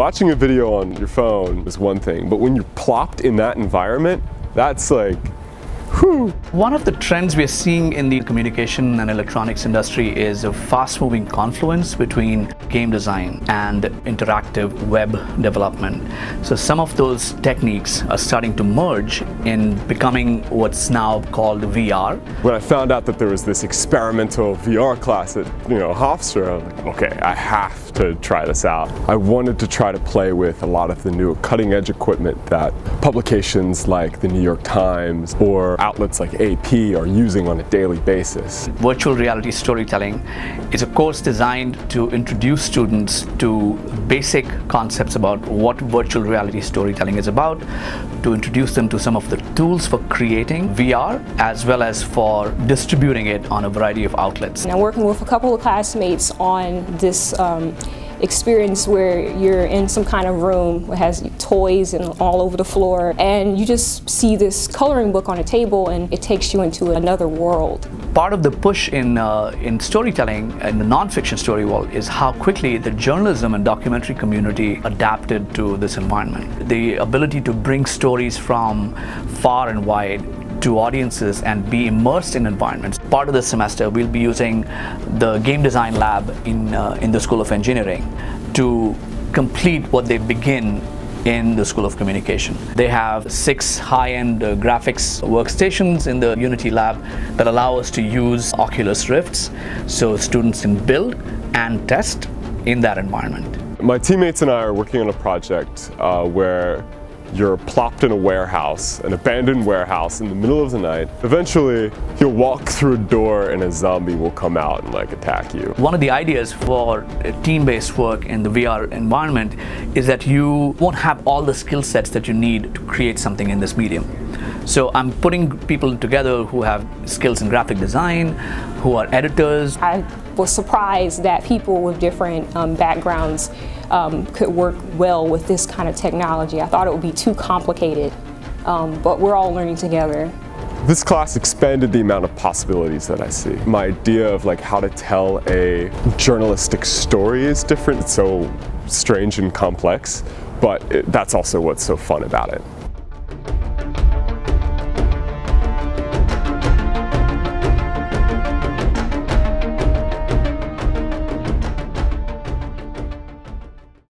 Watching a video on your phone is one thing, but when you're plopped in that environment, that's like One of the trends we are seeing in the communication and electronics industry is a fast-moving confluence between game design and interactive web development. So some of those techniques are starting to merge in becoming what's now called VR. When I found out that there was this experimental VR class at you know Hofstra, I'm like, okay, I have to try this out. I wanted to try to play with a lot of the new cutting edge equipment that publications like the New York Times or outlets like AP are using on a daily basis. Virtual reality storytelling is a course designed to introduce students to basic concepts about what virtual reality storytelling is about, to introduce them to some of the tools for creating VR as well as for distributing it on a variety of outlets. I'm working with a couple of classmates on this um, experience where you're in some kind of room that has toys and all over the floor and you just see this coloring book on a table and it takes you into another world. Part of the push in, uh, in storytelling and the nonfiction story world is how quickly the journalism and documentary community adapted to this environment. The ability to bring stories from far and wide to audiences and be immersed in environments. Part of the semester, we'll be using the game design lab in, uh, in the School of Engineering to complete what they begin in the School of Communication. They have six high-end uh, graphics workstations in the Unity lab that allow us to use Oculus Rifts so students can build and test in that environment. My teammates and I are working on a project uh, where you're plopped in a warehouse, an abandoned warehouse in the middle of the night. Eventually, you'll walk through a door and a zombie will come out and like attack you. One of the ideas for team-based work in the VR environment is that you won't have all the skill sets that you need to create something in this medium. So I'm putting people together who have skills in graphic design, who are editors. I was surprised that people with different um, backgrounds um, could work well with this kind of technology. I thought it would be too complicated, um, but we're all learning together. This class expanded the amount of possibilities that I see. My idea of like how to tell a journalistic story is different. It's so strange and complex, but it, that's also what's so fun about it.